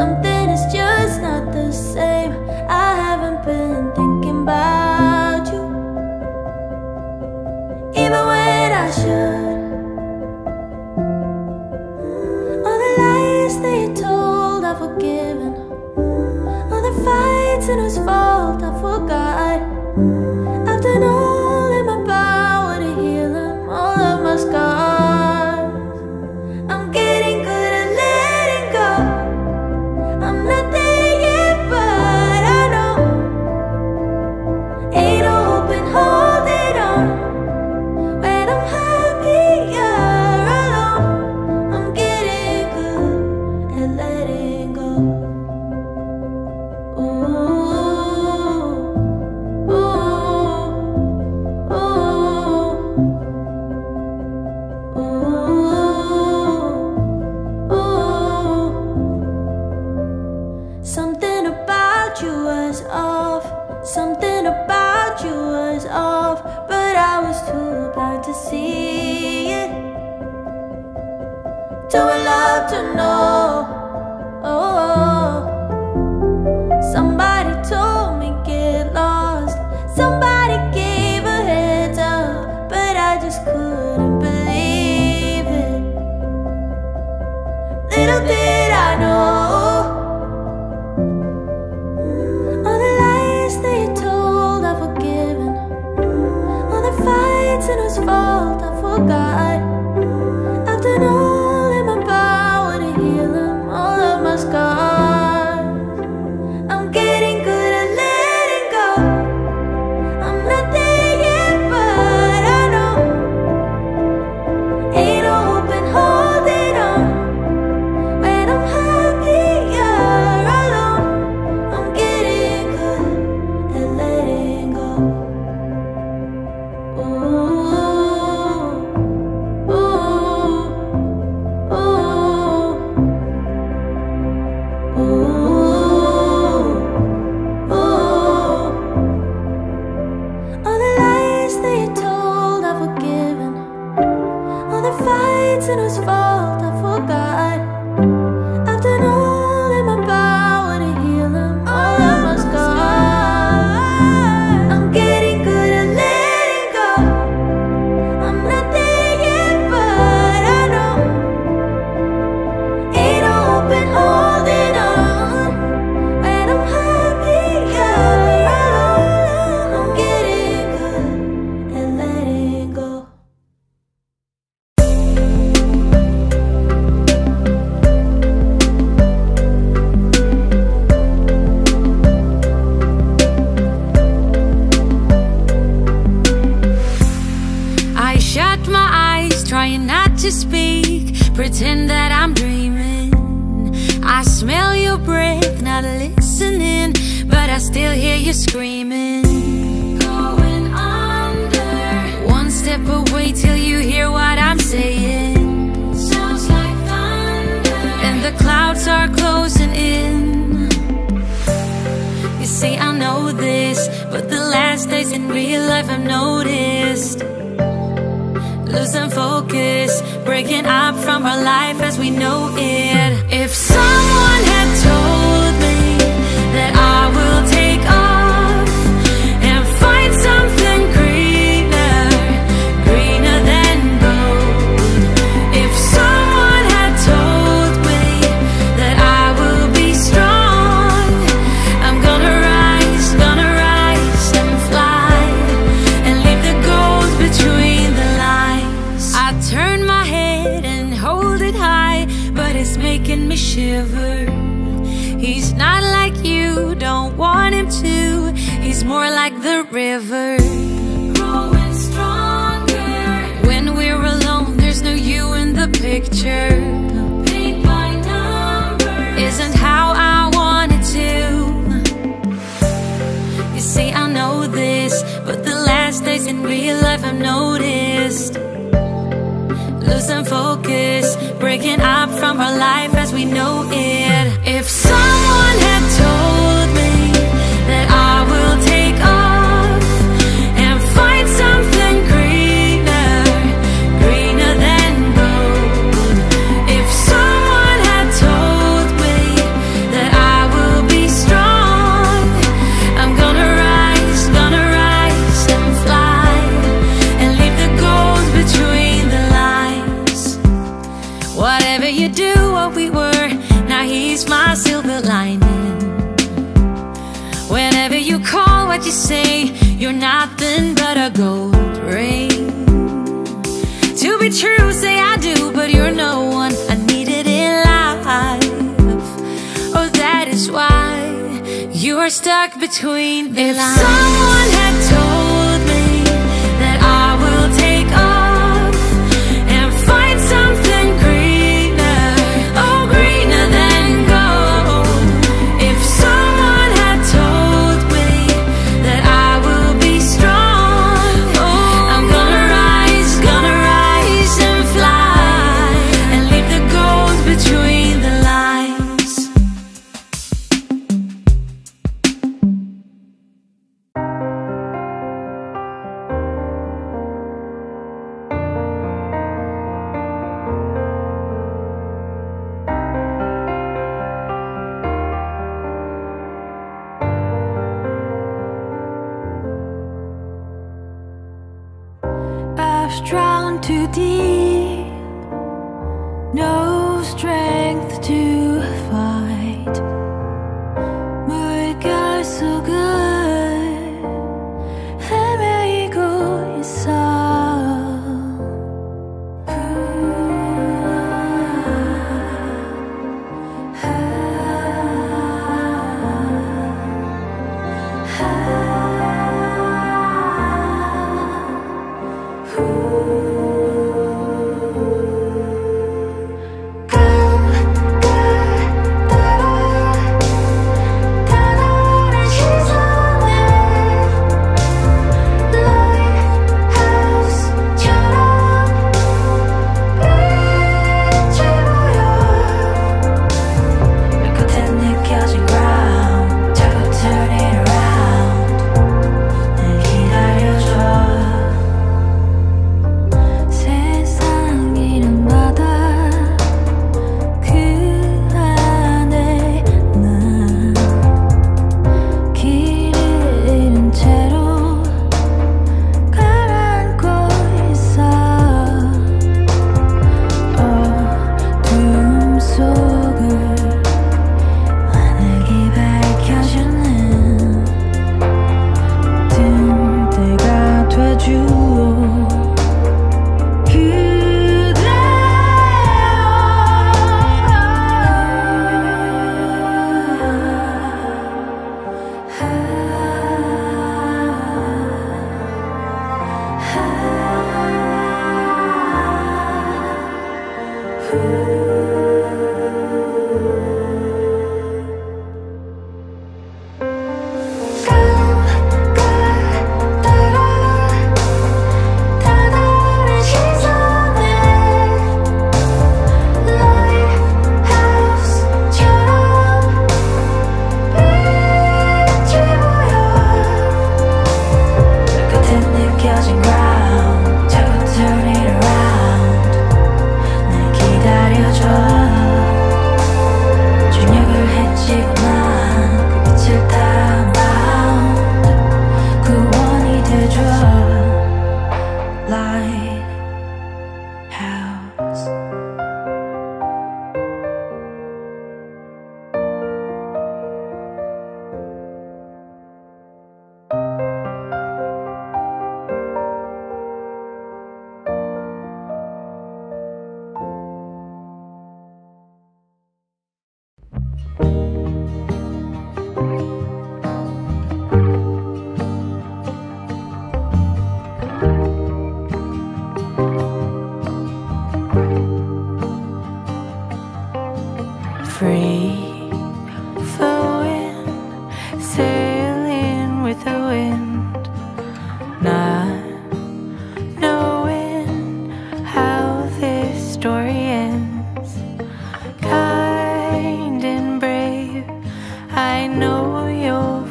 Something is just not the same. I haven't been thinking about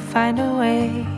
find a way.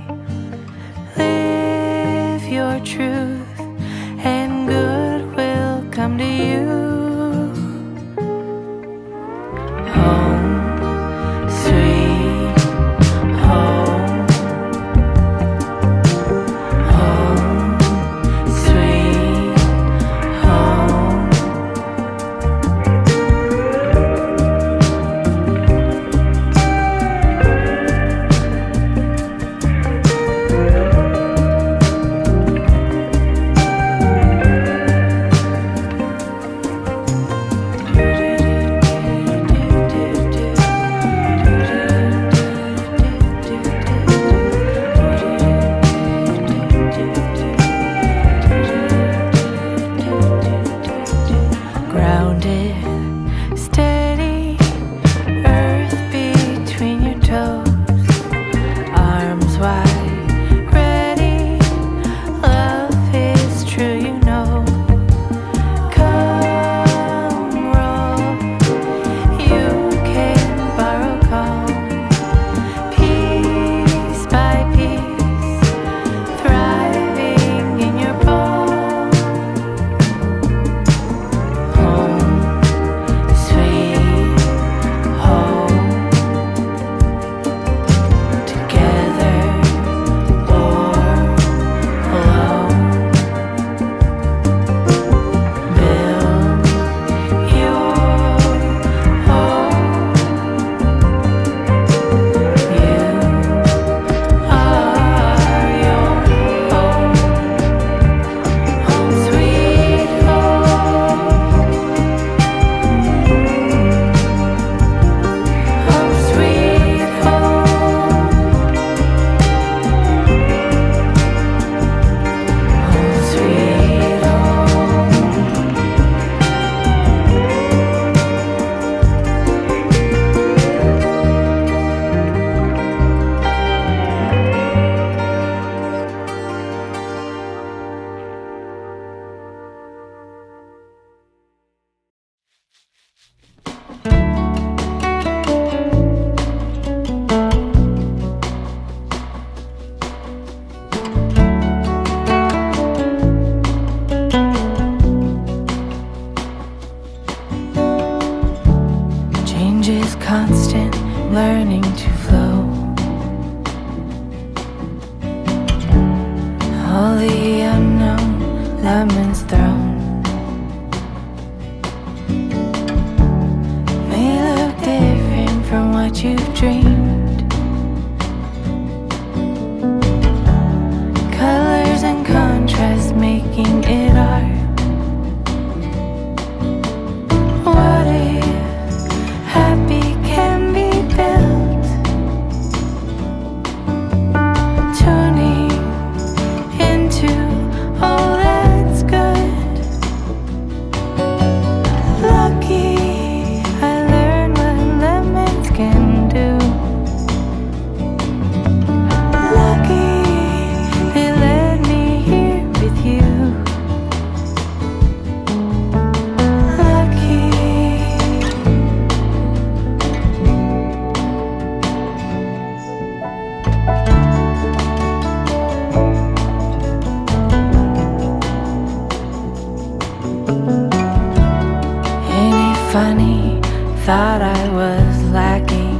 thought I was lacking.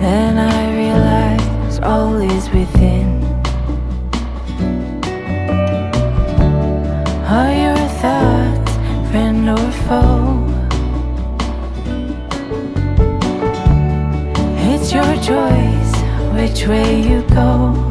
Then I realized all is within. Are your thoughts friend or foe? It's your choice which way you go.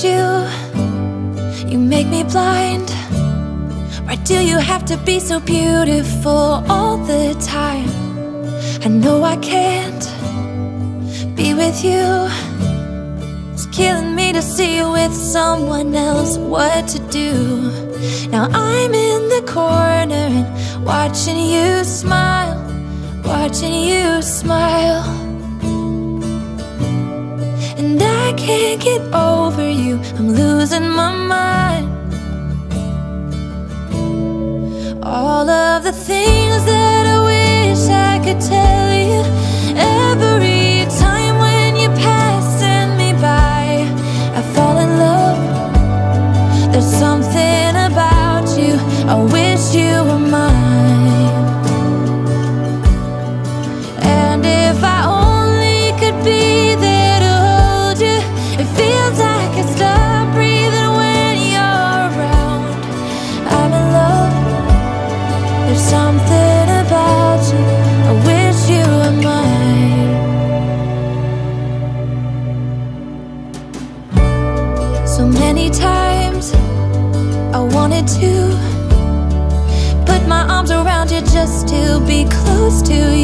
you, you make me blind. Why do you have to be so beautiful all the time? I know I can't be with you. It's killing me to see you with someone else. What to do? Now I'm in the corner and watching you smile, watching you smile. I can't get over you. I'm losing my mind. All of the things that I wish I could tell you. Every close to you.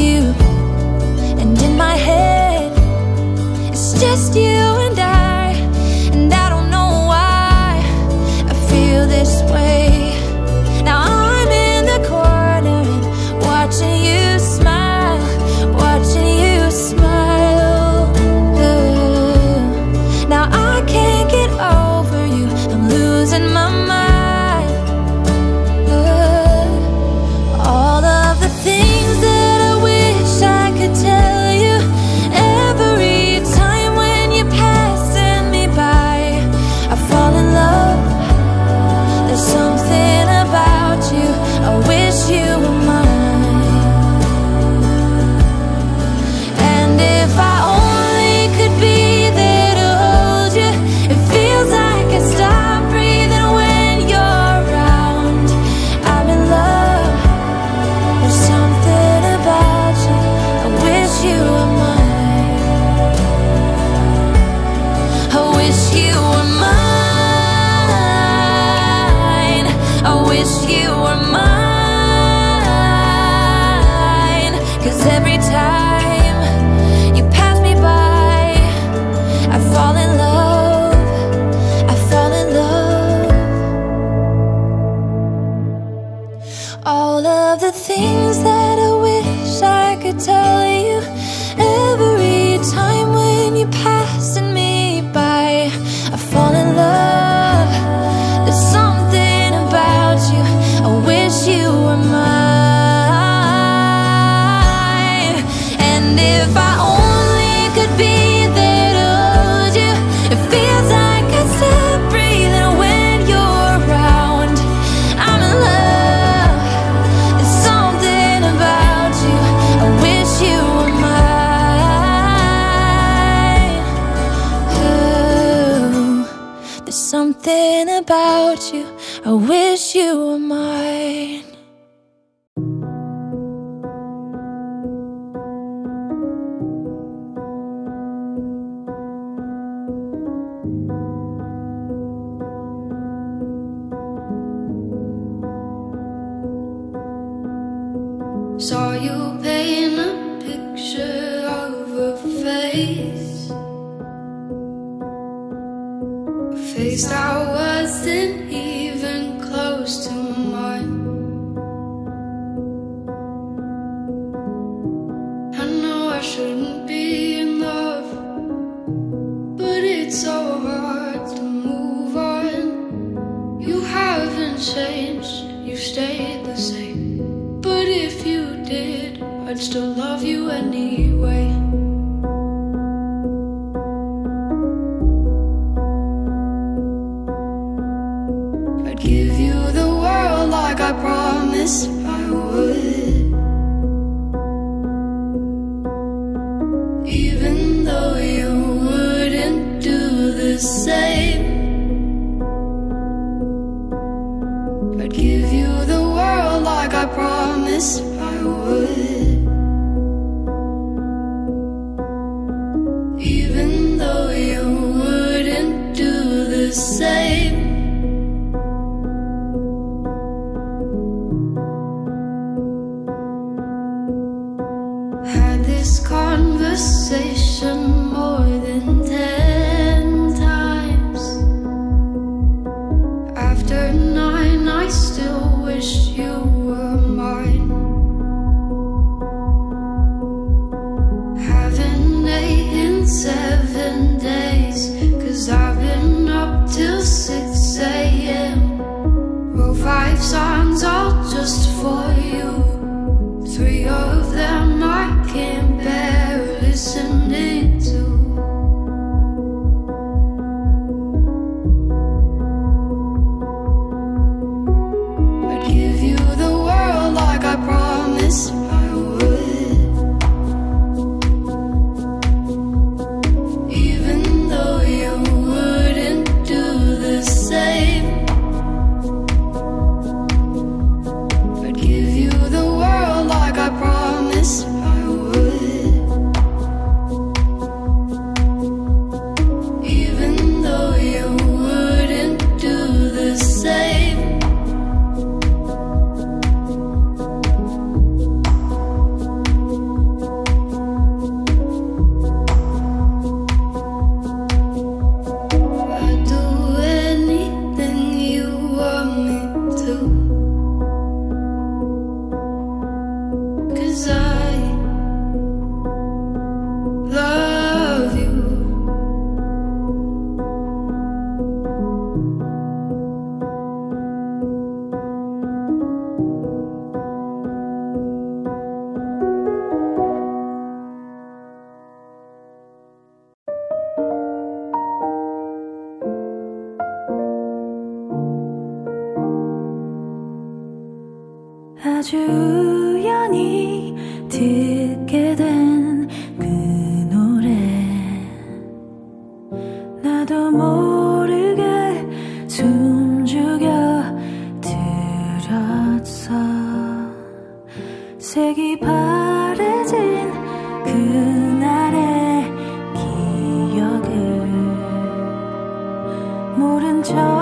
chose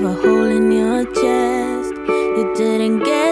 leave a hole in your chest. You didn't get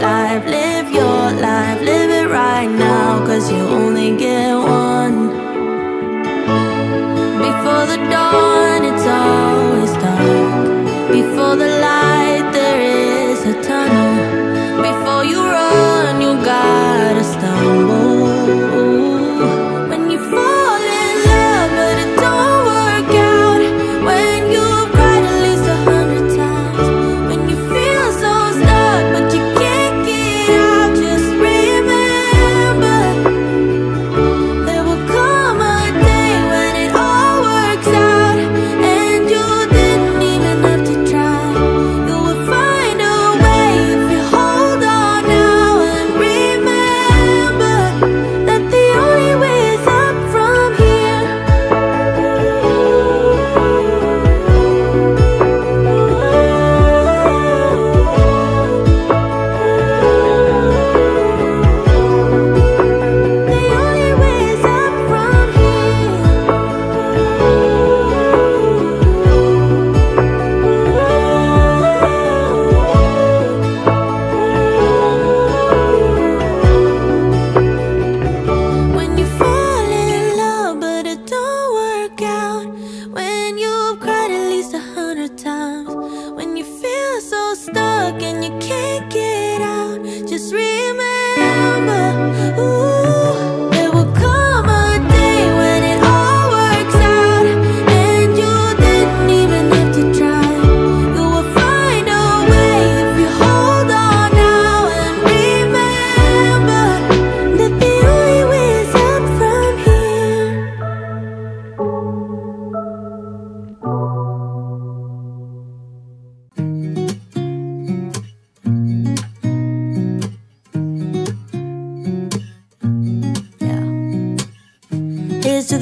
life, live your life, live it right now, cause you only get one. Before the dawn, it's all.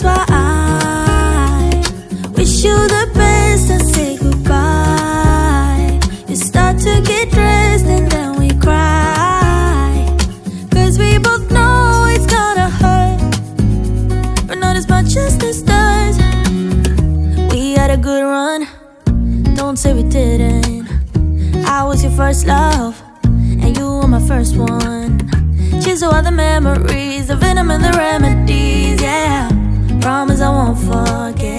that's why I wish you the best and say goodbye. You start to get dressed and then we cry. Cause we both know it's gonna hurt, but not as much as this does. We had a good run, don't say we didn't. I was your first love, and you were my first one. She's all the memories, the venom and the remedies, yeah. Promise I won't forget.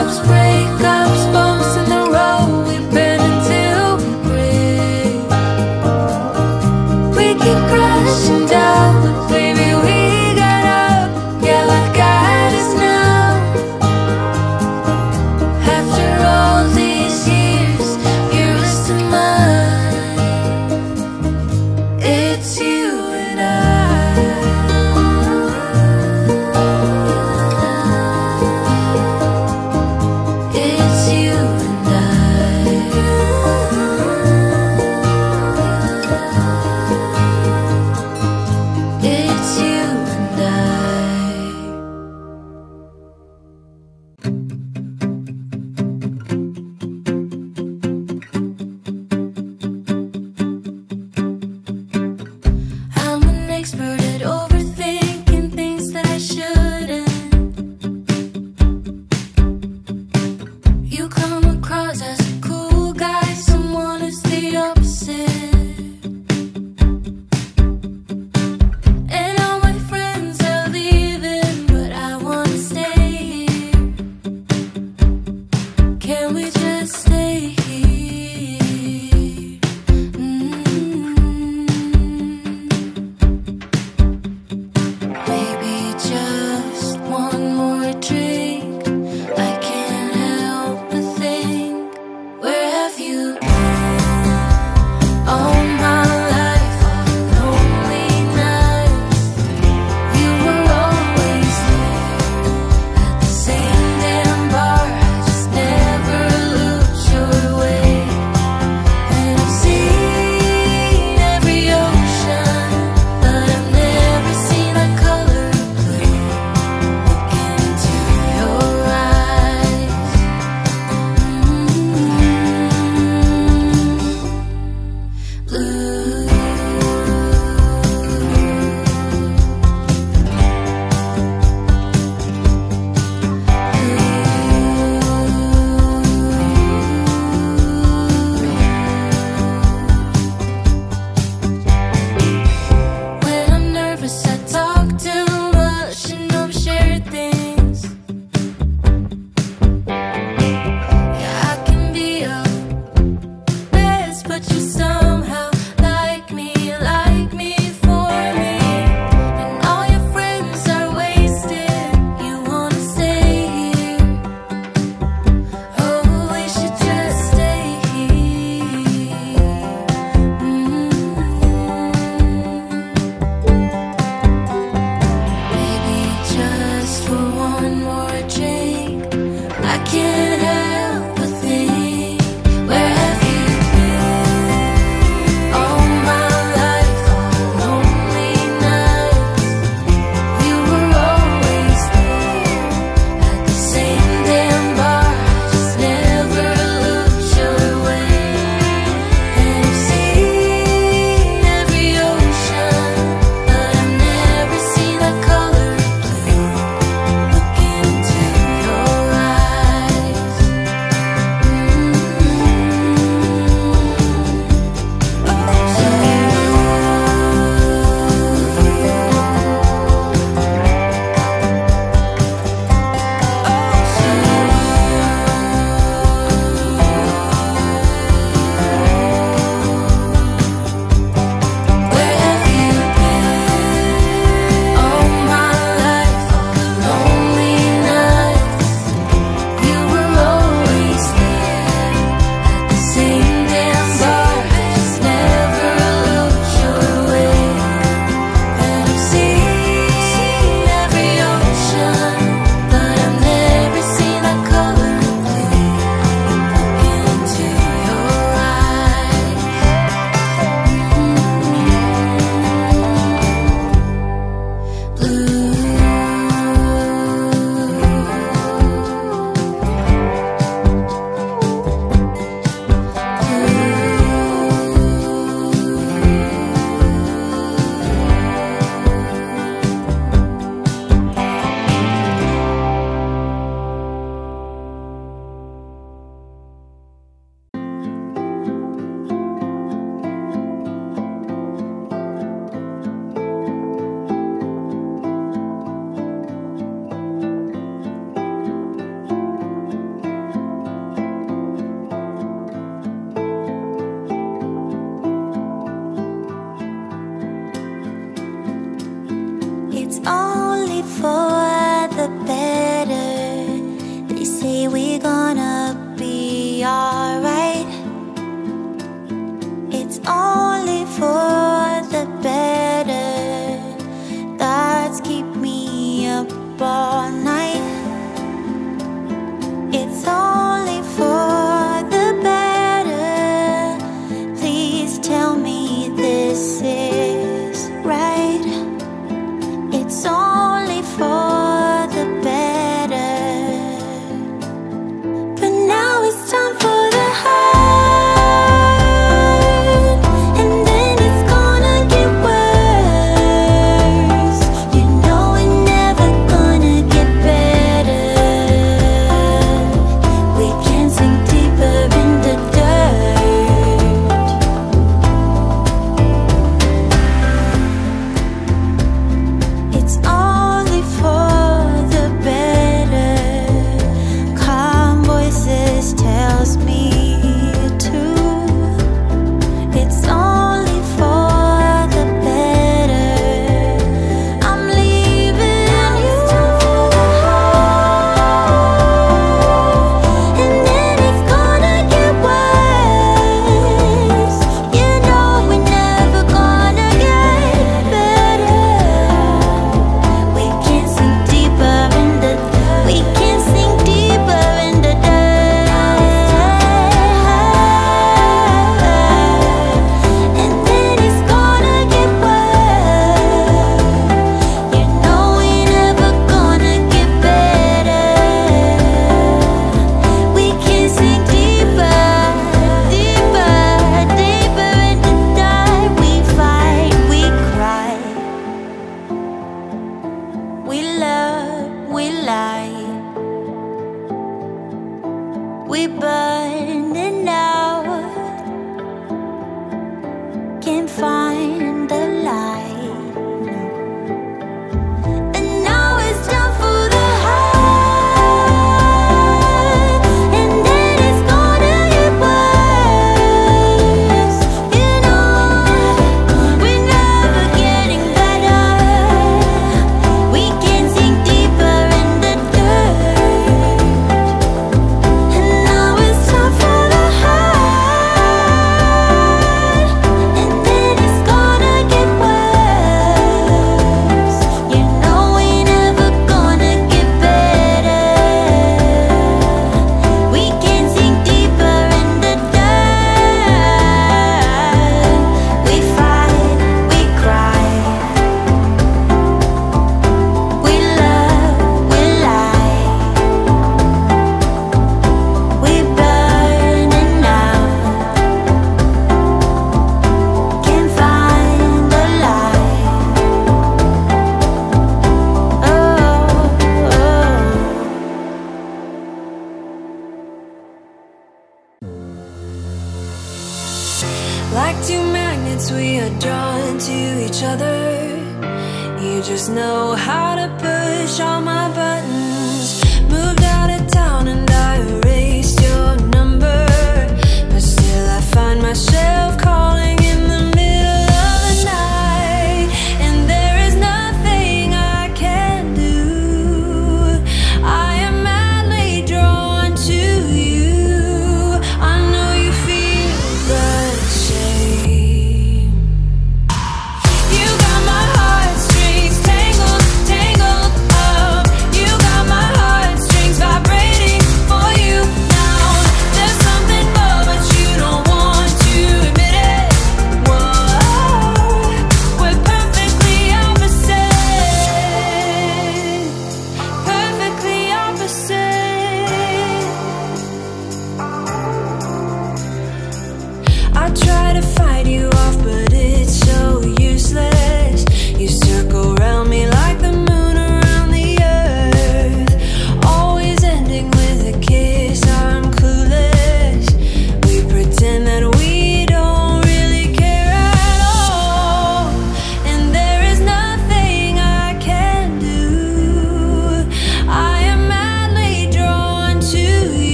Ups,